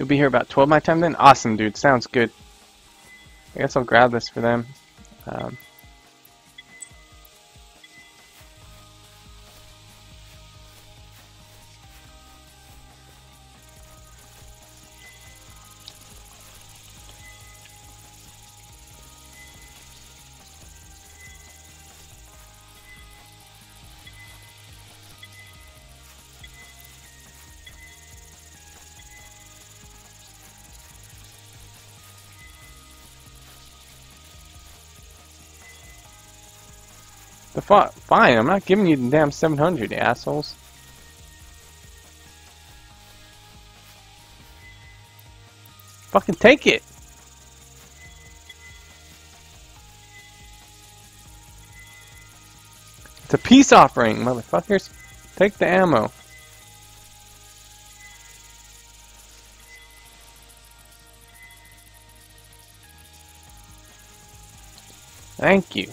You'll be here about 12 my time then? Awesome, dude. Sounds good. I guess I'll grab this for them. Um, The fu- fine, I'm not giving you the damn 700, assholes. Fucking take it! It's a peace offering, motherfuckers. Take the ammo. Thank you.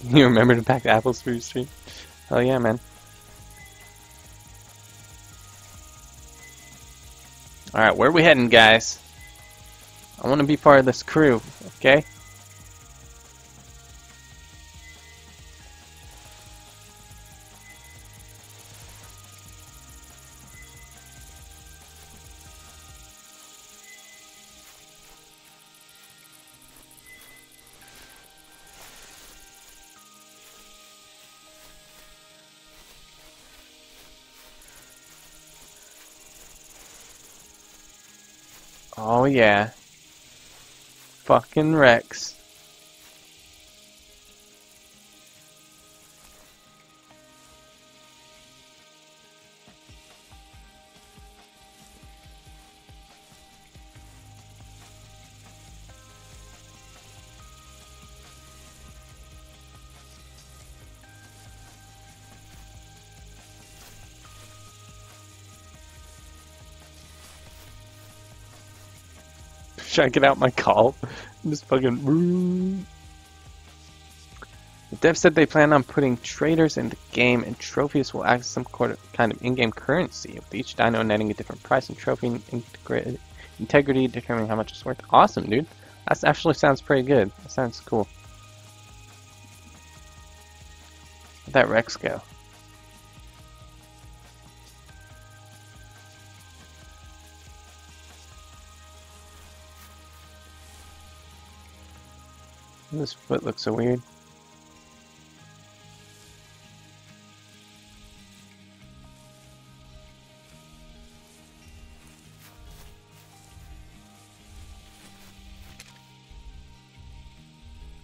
You remember to pack apples for your stream? Hell yeah, man. Alright, where are we heading, guys? I want to be part of this crew, okay? Oh yeah. Fucking Rex. I out my call? Just fucking. The dev said they plan on putting traders in the game, and trophies will act as some kind of in-game currency, with each dino netting a different price and trophy integrity determining how much it's worth. Awesome, dude. That actually sounds pretty good. That sounds cool. Where'd that Rex go? This foot looks so weird.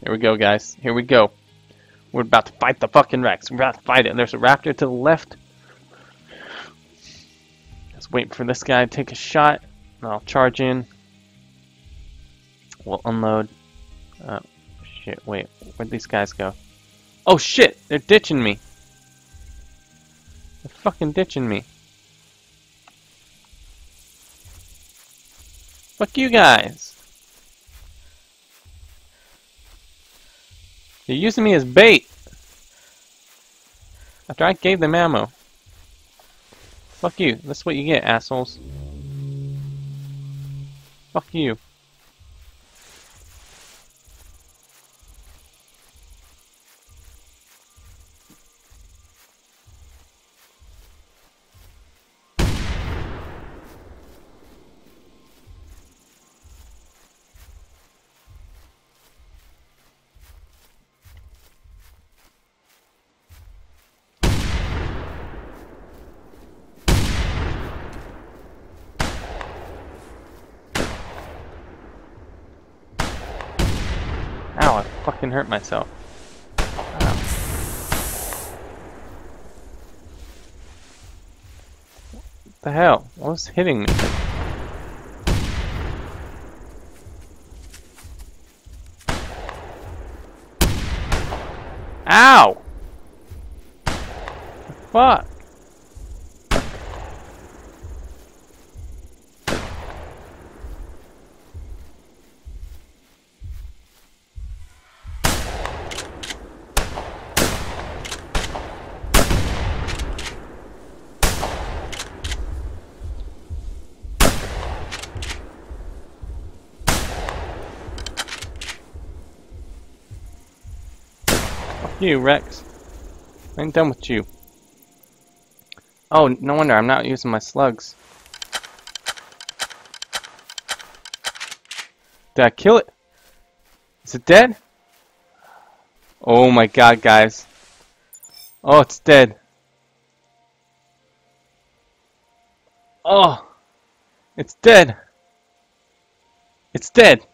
Here we go, guys. Here we go. We're about to fight the fucking Rex. We're about to fight it. And there's a raptor to the left. Just waiting for this guy to take a shot. And I'll charge in. We'll unload. Uh, shit, wait. Where'd these guys go? Oh shit! They're ditching me. They're fucking ditching me. Fuck you guys. You're using me as bait. After I gave them ammo. Fuck you. That's what you get, assholes. Fuck you. Ow, I fucking hurt myself. What the hell? What was hitting me? Ow! Fuck! You, Rex. I ain't done with you. Oh, no wonder I'm not using my slugs. Did I kill it? Is it dead? Oh my god, guys. Oh, it's dead. Oh, it's dead. It's dead.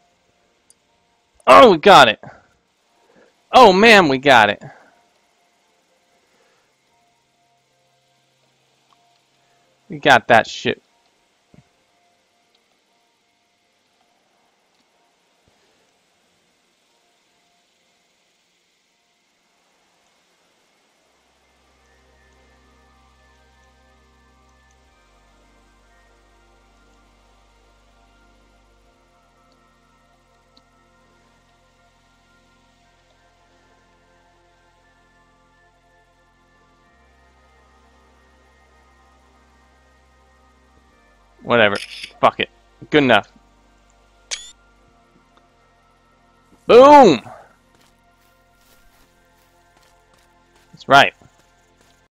Oh, we got it. Oh man, we got it. We got that shit. Whatever. Fuck it. Good enough. Boom! That's right.